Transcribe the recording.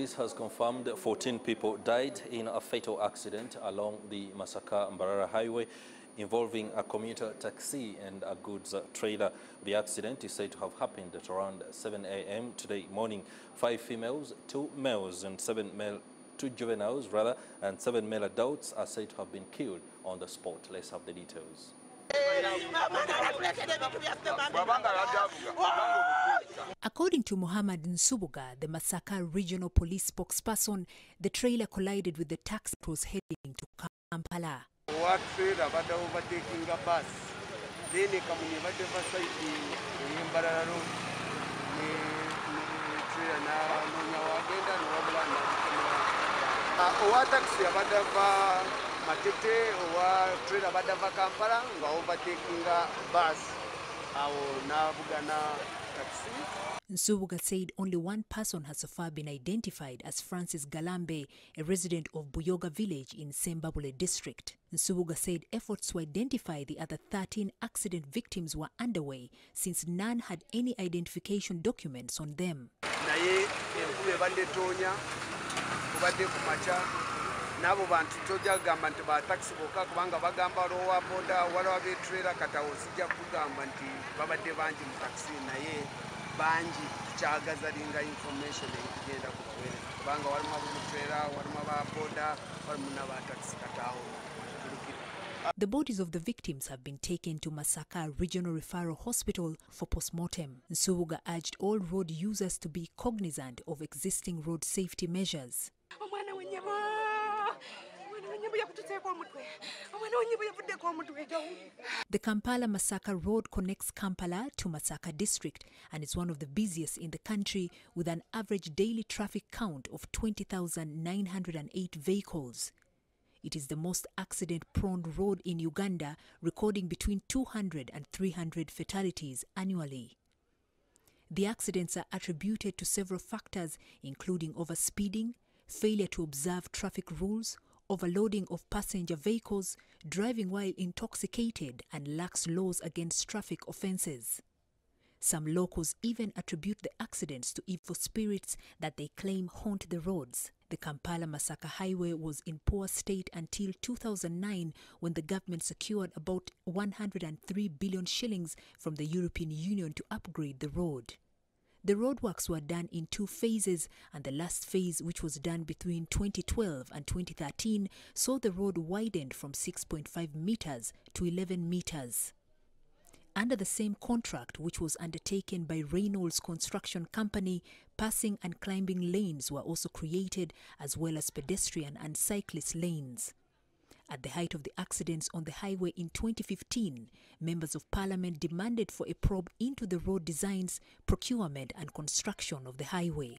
Police has confirmed 14 people died in a fatal accident along the Masaka Mbarara Highway involving a commuter taxi and a goods trailer. The accident is said to have happened at around 7 a.m. today morning. Five females, two males and seven male, two juveniles rather, and seven male adults are said to have been killed on the spot. Let's have the details. According to Muhammad Nsubuga, the Masaka Regional Police spokesperson, the trailer collided with the tax that heading to Kampala. What trailer badde overtaking a bus. Then kamunye badde the ey'embalala road ne ne trailer n'anoonya wagenda ne wabula n'abikomera. Owa taxi abadde Matete owa trailer badde ava Kampala nga overtaking a bus awo n'avugana. Nsubuga said only one person has so far been identified as Francis Galambe, a resident of Buyoga village in Sembabule district. Nsubuga said efforts to identify the other 13 accident victims were underway since none had any identification documents on them. Ku n'abo bantu tojja kugamba nti batakisi bokka kubanga bagamba waliwo wa boda waliwo abetrera katawo sijja kugamba nti babadde bangi mu takisi naye bangi tukyagaza linga information ekigenda kutuweereza kubanga walimu abemutrera walimu aba boda walimu n'abatakisi tulukira The bodies of the victims have been taken to Masaka Regional Referral Hospital for postmortem. Nsubuga urged all road users to be cognizant of existing road safety measures. The Kampala Masaka Road connects Kampala to Masaka district and is one of the busiest in the country with an average daily traffic count of 20,908 vehicles. It is the most accident prone road in Uganda, recording between 200 and 300 fatalities annually. The accidents are attributed to several factors, including overspeeding, failure to observe traffic rules, overloading of passenger vehicles, driving while intoxicated, and lax laws against traffic offences. Some locals even attribute the accidents to evil spirits that they claim haunt the roads. The Kampala Masaka Highway was in poor state until 2009 when the government secured about 103 billion shillings from the European Union to upgrade the road. The roadworks were done in two phases, and the last phase, which was done between 2012 and 2013, saw the road widened from 6.5 meters to 11 meters. Under the same contract, which was undertaken by Reynolds Construction Company, passing and climbing lanes were also created, as well as pedestrian and cyclist lanes. At the height of the accidents on the highway in 2015, members of parliament demanded for a probe into the road designs, procurement, and construction of the highway.